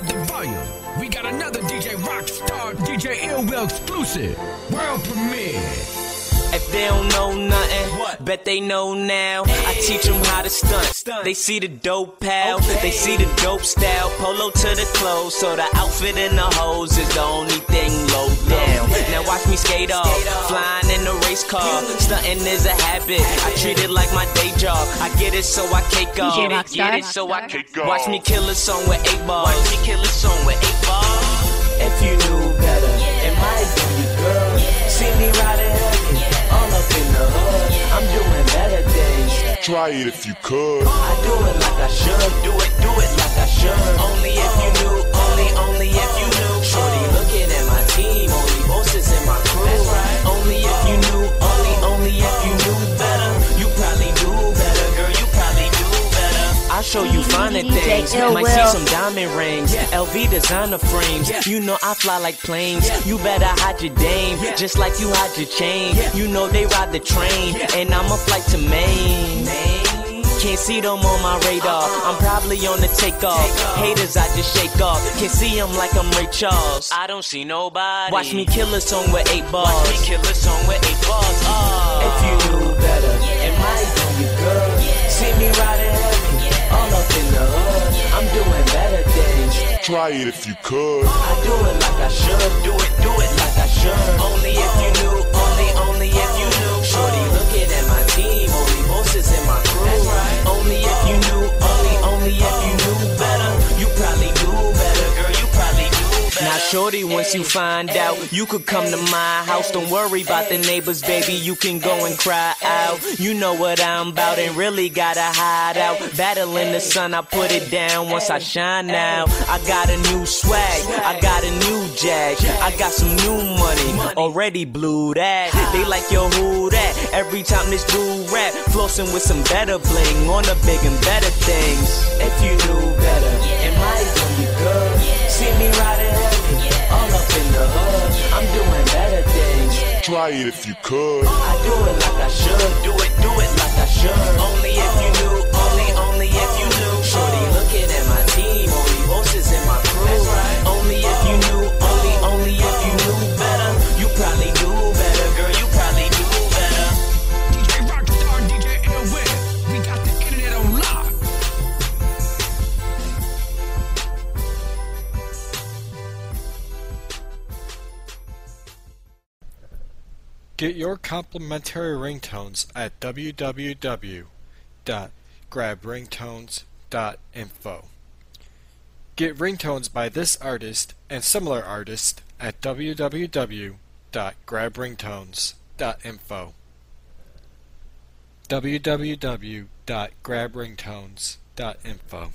turn up the volume. We got another DJ Rockstar, DJ Illwill exclusive. World premiere. If they don't know nothing, what? bet they know now. I teach them how to stunt. They see the dope pal, okay. they see the dope style. Polo to the clothes, so the outfit and the hose is the only thing low down. Now watch me skate off, flying in the race car. Stunting is a habit, I treat it like my day job. I get it so I cake off. Get it so I cake off. Watch me kill a song with eight bars. Try it if you could. I do it like I should. Do it, do it like I should. Only if you knew, only, only if you knew. Shorty looking at my team, only bosses in my crew. That's right. Only if you knew, only, only if you knew better. You probably do better, girl. You probably do better. I'll show you finer things. Might see some diamond rings, LV designer frames. You know I fly like planes. You better hide your dame, just like you hide your chain. You know they ride the train, and I'm a flight to Maine. Can't see them on my radar. I'm probably on the takeoff. Haters, I just shake off. Can see them like I'm Ray Charles. I don't see nobody. Watch me kill a song with eight bars. Watch me kill a song with eight bars. Oh. If you knew better, it might be you, girl. See me riding heavy, all up in the hood. I'm doing better things. Try it if you could. I do it like I should. Do it, do it like I should. Only if you knew, only, only if you knew. Shorty looking at my once you find out, you could come to my house. Don't worry about the neighbors, baby. You can go and cry out. You know what I'm about, and really gotta hide out. Battle in the sun, I put it down once I shine now. I got a new swag, I got a new jag, I got some new money, already blew that. They like yo, who that? Every time this dude rap, flossing with some better bling on the big and better things. If you knew better, it might be you, girl. See me riding heavy, all up in the hood. I'm doing better things. Try it if you could. I do it like I should. Do it, do it like I should. Only Get your complimentary ringtones at www.grabringtones.info. Get ringtones by this artist and similar artists at www.grabringtones.info. www.grabringtones.info.